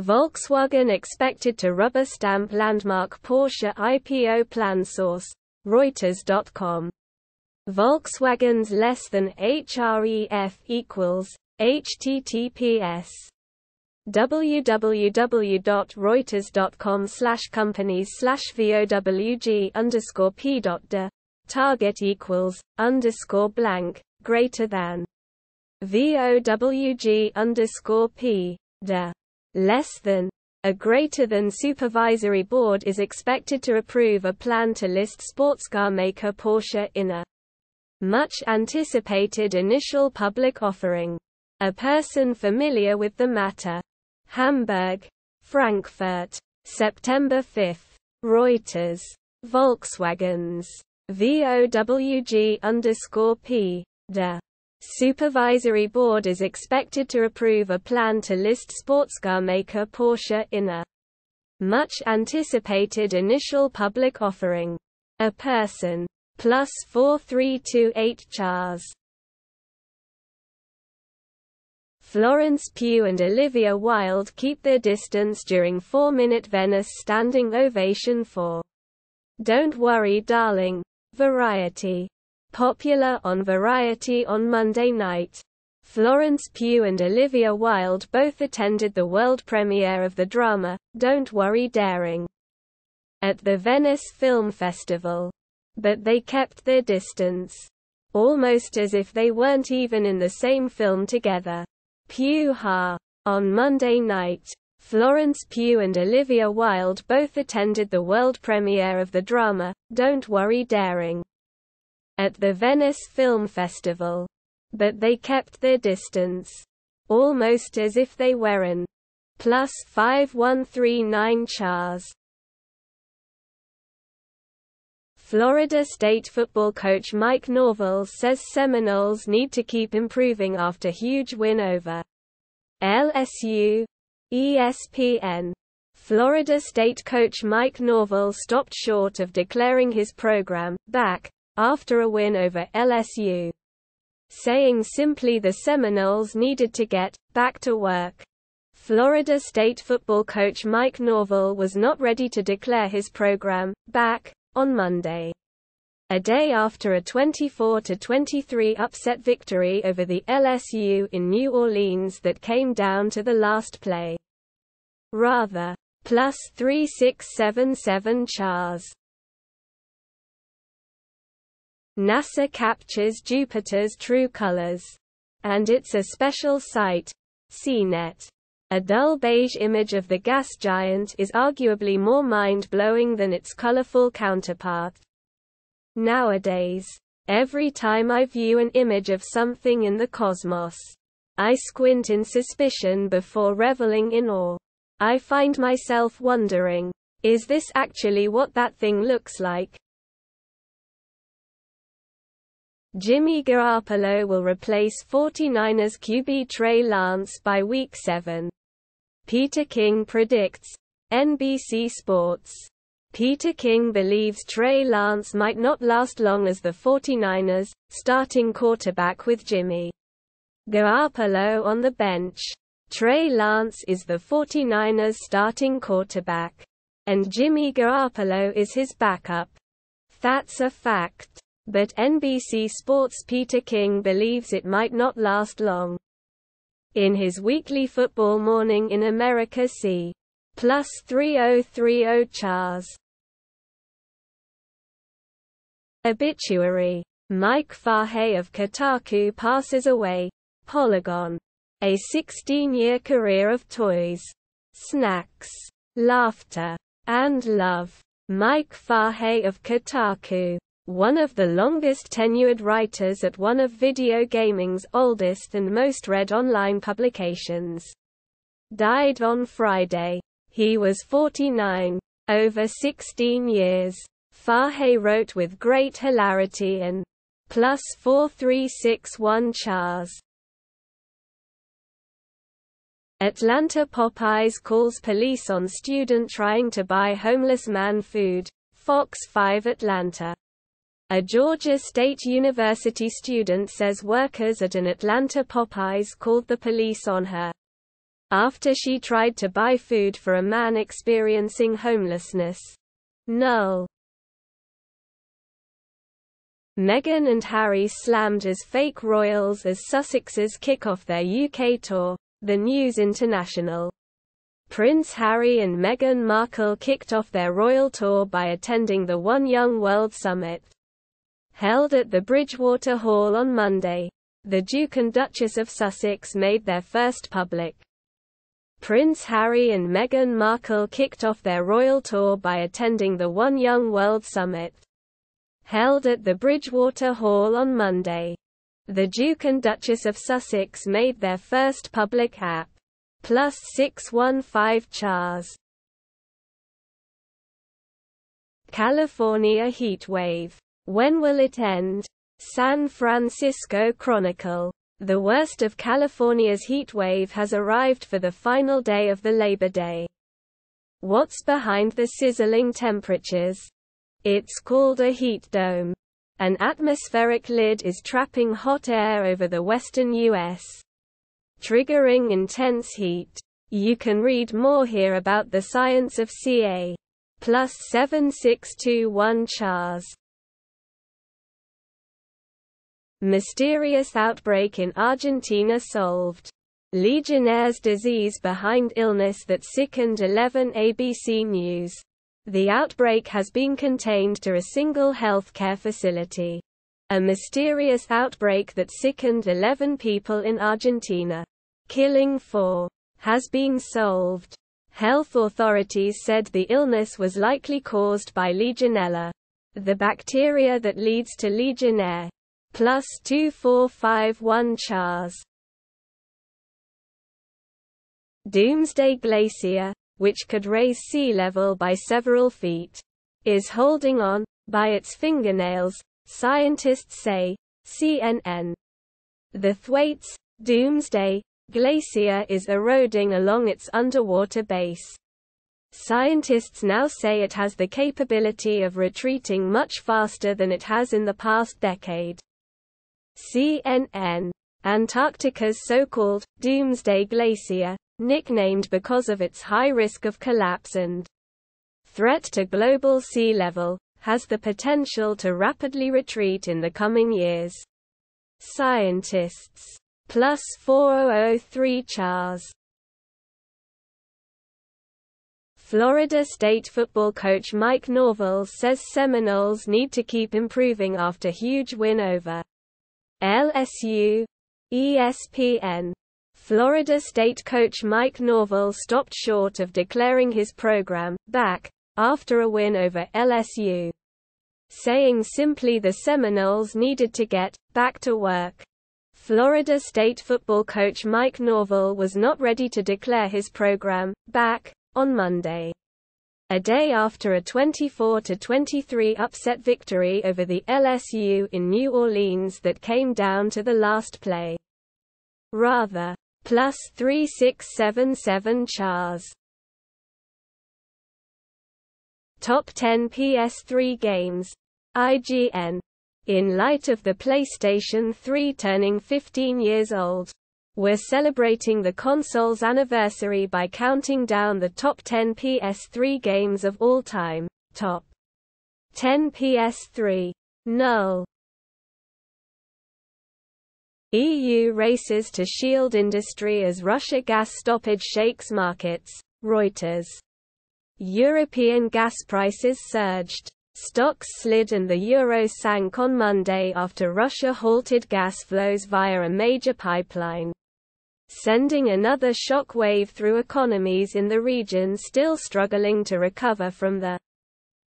Volkswagen expected to rubber stamp landmark Porsche IPO plan source, Reuters.com. Volkswagen's less than href equals https www.reuters.com slash companies slash vowg underscore p dot de target equals underscore blank greater than vowg underscore p de less than a greater than supervisory board is expected to approve a plan to list sportscar maker Porsche in a much anticipated initial public offering. A person familiar with the matter. Hamburg, Frankfurt, September 5. Reuters. Volkswagens. VOWG underscore P. De. Supervisory Board is expected to approve a plan to list sportscar maker Porsche in a much anticipated initial public offering. A person plus 4328 chars. Florence Pugh and Olivia Wilde keep their distance during four-minute Venice standing ovation for Don't Worry Darling. Variety. Popular on Variety on Monday night. Florence Pugh and Olivia Wilde both attended the world premiere of the drama, Don't Worry Darling, at the Venice Film Festival. But they kept their distance. Almost as if they weren't even in the same film together. Pugh Ha. On Monday night, Florence Pugh and Olivia Wilde both attended the world premiere of the drama, Don't Worry Darling, at the Venice Film Festival. But they kept their distance. Almost as if they weren't. Plus 5139 chars. Florida State football coach Mike Norvell says Seminoles need to keep improving after huge win over LSU. ESPN. Florida State coach Mike Norvell stopped short of declaring his program back after a win over LSU, saying simply the Seminoles needed to get back to work. Florida State football coach Mike Norvell was not ready to declare his program back on Monday. A day after a 24-23 upset victory over the LSU in New Orleans that came down to the last play. Rather. Plus 3677 chars. NASA captures Jupiter's true colors. And it's a special sight. CNET. A dull beige image of the gas giant is arguably more mind-blowing than its colorful counterpart. Nowadays, every time I view an image of something in the cosmos, I squint in suspicion before reveling in awe. I find myself wondering, is this actually what that thing looks like? Jimmy Garoppolo will replace 49ers QB Trey Lance by Week 7. Peter King predicts. NBC Sports. Peter King believes Trey Lance might not last long as the 49ers, starting quarterback with Jimmy Garoppolo on the bench. Trey Lance is the 49ers starting quarterback. And Jimmy Garoppolo is his backup. That's a fact. But NBC Sports' Peter King believes it might not last long. In his weekly Football Morning in America c. Plus 3030 chars. Obituary. Mike Fahey of Kotaku passes away. Polygon. A 16-year career of toys, snacks, laughter, and love. Mike Fahey of Kotaku one of the longest tenured writers at one of video gaming's oldest and most read online publications. Died on Friday. He was 49. Over 16 years. Fahey wrote with great hilarity and plus 4361 chars. Atlanta Popeyes calls police on student trying to buy homeless man food. Fox 5 Atlanta. A Georgia State University student says workers at an Atlanta Popeyes called the police on her after she tried to buy food for a man experiencing homelessness. Null. Meghan and Harry slammed as fake royals as Sussexes kick off their UK tour, The News International. Prince Harry and Meghan Markle kicked off their royal tour by attending the One Young World Summit. Held at the Bridgewater Hall on Monday, the Duke and Duchess of Sussex made their first public. Prince Harry and Meghan Markle kicked off their royal tour by attending the One Young World Summit. Held at the Bridgewater Hall on Monday. The Duke and Duchess of Sussex made their first public app plus 615 chars. California heat wave. When will it end? San Francisco Chronicle. The worst of California's heat wave has arrived for the final day of the Labor Day. What's behind the sizzling temperatures? It's called a heat dome. An atmospheric lid is trapping hot air over the western U.S triggering intense heat. You can read more here about the science of Ca. Plus 7621 chars. Mysterious outbreak in Argentina solved. Legionnaire's disease behind illness that sickened 11 ABC News. The outbreak has been contained to a single healthcare facility. A mysterious outbreak that sickened 11 people in Argentina. Killing 4 has been solved. Health authorities said the illness was likely caused by Legionella, the bacteria that leads to Legionnaire. Plus 2451 chars. Doomsday Glacier, which could raise sea level by several feet, is holding on, by its fingernails, scientists say, CNN. The Thwaites, Doomsday, glacier is eroding along its underwater base. Scientists now say it has the capability of retreating much faster than it has in the past decade. CNN. Antarctica's so-called Doomsday Glacier, nicknamed because of its high risk of collapse and threat to global sea level, has the potential to rapidly retreat in the coming years. Scientists plus 4003 chars. Florida State football coach Mike Norvell says Seminoles need to keep improving after huge win over LSU. ESPN. Florida State coach Mike Norvell stopped short of declaring his program back after a win over LSU, saying simply the Seminoles needed to get back to work. Florida State football coach Mike Norvell was not ready to declare his program back on Monday. A day after a 24-23 upset victory over the LSU in New Orleans that came down to the last play. Rather, plus 3677 chars. Top 10 PS3 games. IGN in light of the PlayStation 3 turning 15 years old. We're celebrating the console's anniversary by counting down the top 10 PS3 games of all time. Top 10 PS3. Null. EU races to shield industry as Russia gas stoppage shakes markets. Reuters. European gas prices surged. Stocks slid and the euro sank on Monday after Russia halted gas flows via a major pipeline, sending another shock wave through economies in the region still struggling to recover from the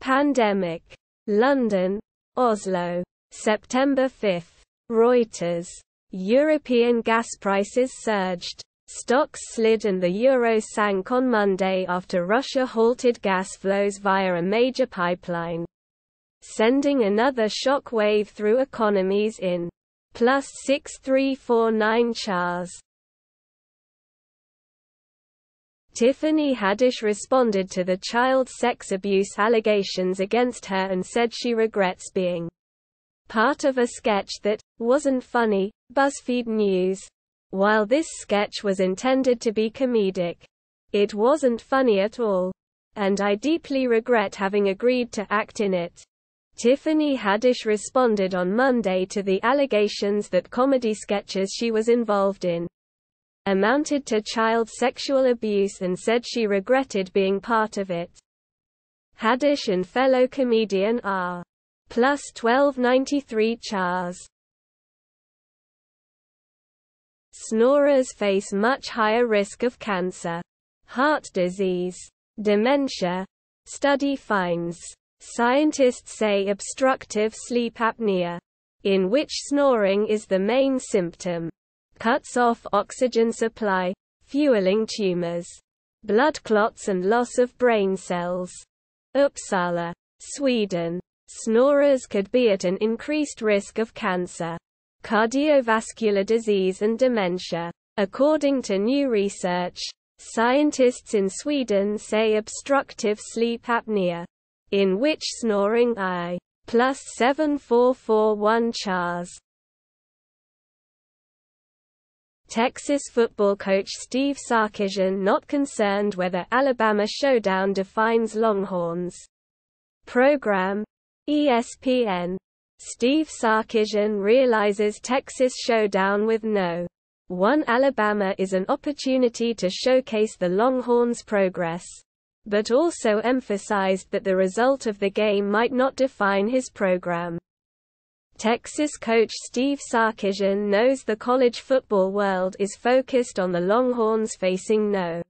pandemic. London, Oslo, September 5. Reuters. European gas prices surged. Stocks slid and the euro sank on Monday after Russia halted gas flows via a major pipeline, sending another shock wave through economies in plus 6349 chars. Tiffany Haddish responded to the child sex abuse allegations against her and said she regrets being part of a sketch that wasn't funny. BuzzFeed News While this sketch was intended to be comedic, it wasn't funny at all. And I deeply regret having agreed to act in it. Tiffany Haddish responded on Monday to the allegations that comedy sketches she was involved in amounted to child sexual abuse and said she regretted being part of it. Haddish and fellow comedian R. Plus 1293 Chars. Snorers face much higher risk of cancer, heart disease, dementia. Study finds. Scientists say obstructive sleep apnea, in which snoring is the main symptom, cuts off oxygen supply, fueling tumors, blood clots and loss of brain cells. Uppsala, Sweden. Snorers could be at an increased risk of cancer cardiovascular disease and dementia. According to new research, scientists in Sweden say obstructive sleep apnea, in which snoring I plus 7441 chars. Texas football coach Steve Sarkisian not concerned whether Alabama Showdown defines Longhorns. Program ESPN Steve Sarkisian realizes Texas Showdown with no. 1 Alabama is an opportunity to showcase the Longhorns' progress, but also emphasized that the result of the game might not define his program. Texas coach Steve Sarkisian knows the college football world is focused on the Longhorns facing no.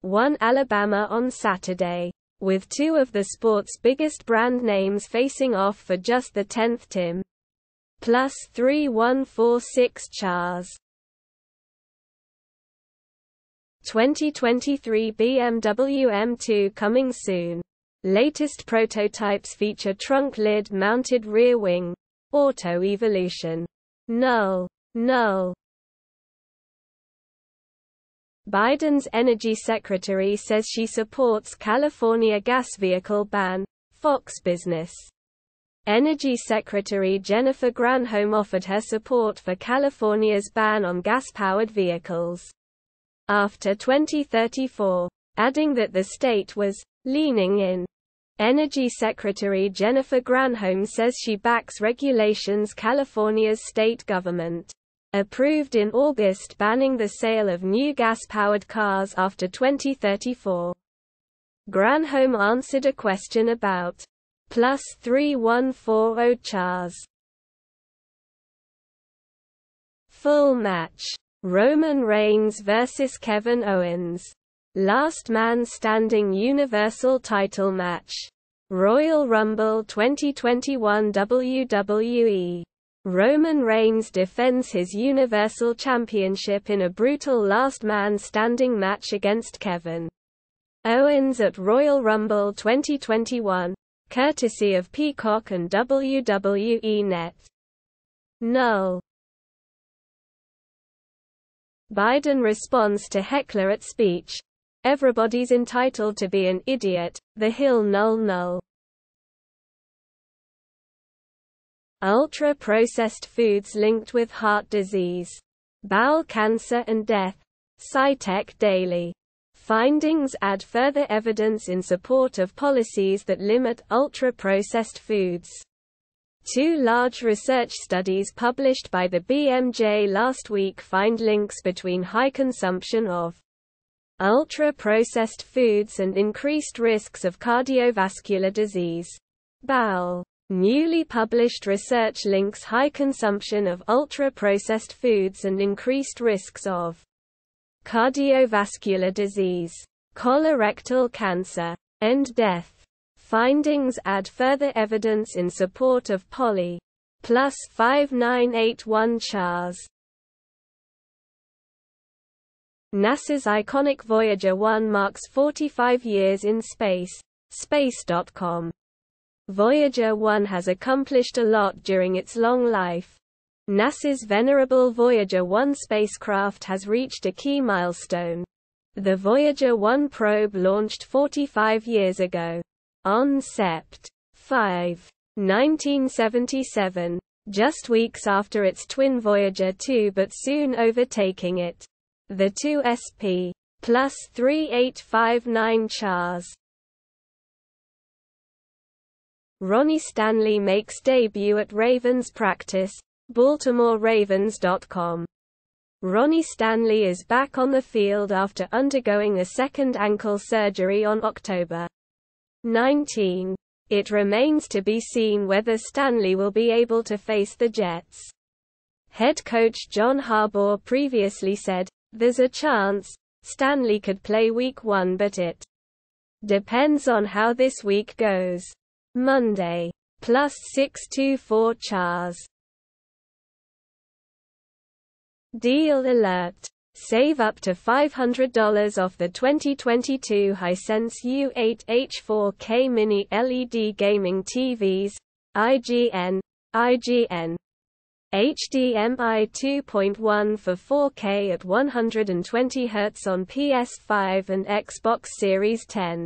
1 Alabama on Saturday with two of the sport's biggest brand names facing off for just the 10th Tim. Plus 3146 Chars. 2023 BMW M2 coming soon. Latest prototypes feature trunk lid mounted rear wing. Auto evolution. Null. Null. Biden's energy secretary says she supports California gas vehicle ban. Fox Business. Energy Secretary Jennifer Granholm offered her support for California's ban on gas-powered vehicles after 2034, adding that the state was leaning in. Energy Secretary Jennifer Granholm says she backs regulations California's state government approved in August banning the sale of new gas-powered cars after 2034. Granholm answered a question about plus 3140 chars. Full match. Roman Reigns vs Kevin Owens. Last man standing Universal title match. Royal Rumble 2021 WWE Roman Reigns defends his Universal Championship in a brutal last man standing match against Kevin Owens at Royal Rumble 2021, courtesy of Peacock and WWE Net. Null. Biden responds to heckler at speech. Everybody's entitled to be an idiot, the Hill null null. Ultra-processed foods linked with heart disease, bowel cancer and death. SciTech Daily. Findings add further evidence in support of policies that limit ultra-processed foods. Two large research studies published by the BMJ last week find links between high consumption of ultra-processed foods and increased risks of cardiovascular disease. Bowel Newly published research links high consumption of ultra-processed foods and increased risks of cardiovascular disease, colorectal cancer, and death. Findings add further evidence in support of poly plus 5981 chars. NASA's iconic Voyager 1 marks 45 years in space. Space.com Voyager 1 has accomplished a lot during its long life. NASA's venerable Voyager 1 spacecraft has reached a key milestone. The Voyager 1 probe launched 45 years ago. On Sept. 5. 1977, just weeks after its twin Voyager 2 but soon overtaking it. The 2 SP plus 3859 chars. Ronnie Stanley makes debut at Ravens practice, BaltimoreRavens.com. Ronnie Stanley is back on the field after undergoing a second ankle surgery on October 19. It remains to be seen whether Stanley will be able to face the Jets. Head coach John Harbaugh previously said, There's a chance, Stanley could play week one but it depends on how this week goes. Monday. Plus 624 chars. Deal alert. Save up to $500 off the 2022 Hisense U8H4K Mini LED Gaming TVs, IGN, IGN. HDMI 2.1 for 4K at 120 Hz on PS5 and Xbox Series 10.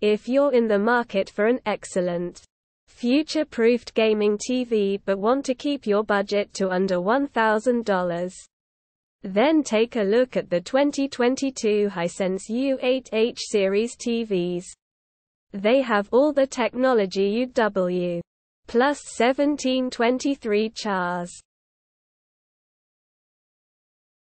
If you're in the market for an excellent, future-proofed gaming TV but want to keep your budget to under $1,000, then take a look at the 2022 Hisense U8H series TVs. They have all the technology UW. Plus 1723 chars.